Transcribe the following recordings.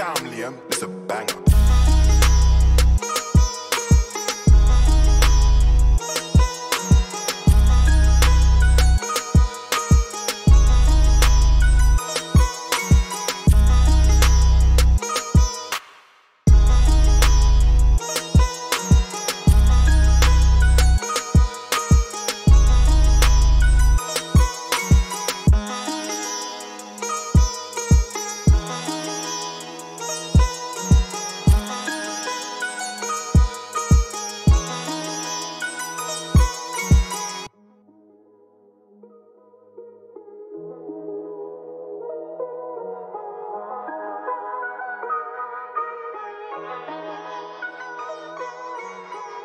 Damn, Liam, it's a banger.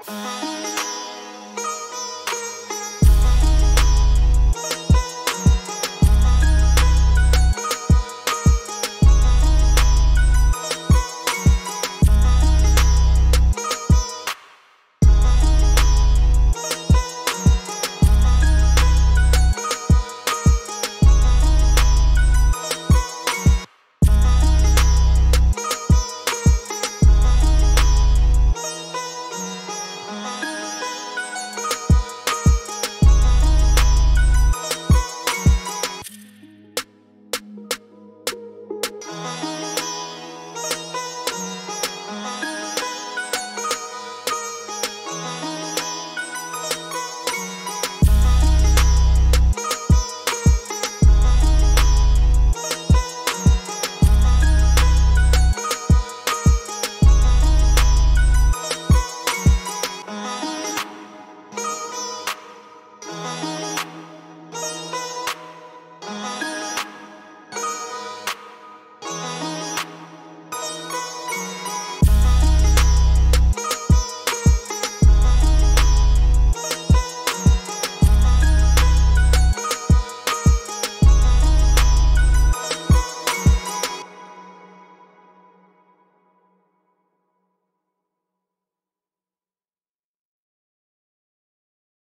Mm-hmm.